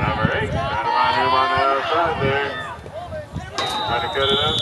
Number eight, got him on him on the outside there. Trying to cut it up.